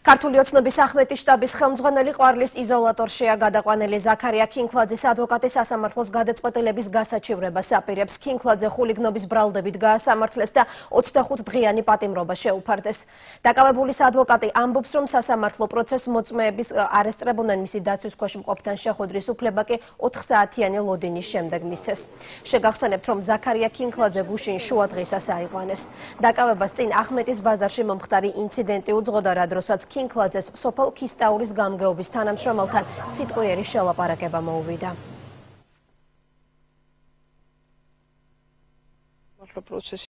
ქართული ოცნების ახმეტის შტაბის ხელმძღვანელი ყვარლის იზოლატორშია გადაყვანილი ზაქარია ქინქლაძის ადვოკატი სასამართლოს გადაწყვეტილების გასაჩივრებას აპირებს. ქინქლაძე ხულიგნობის ბრალდებით გაასამართლეს და 25 დღიანი პატიმრობა შეუფარდეს. დაკავებულის ადვოკატი ამბობს, რომ სასამართლო პროცესს მოწმეების არესტრებოდნენ მისი დაცვის ქვეშ მყოფთან შეხვედრის უფლება კი 4 საათიანი ლოდინის შემდეგ მისცეს. შეგახსენებთ, რომ ზაქარია ქინქლაძე გუშინ შუადღისას აიყვანეს. დაკავებას წინ ახმეტის ბაზარში მომხდარი ინციდენტი უძღოდა რა დროსაც ქინქლაძეს სოფელ ქისტაურის გამგეობის თანამშრომელთან სიტყვიერი შელაპარაკება მოუვიდა. პროცესი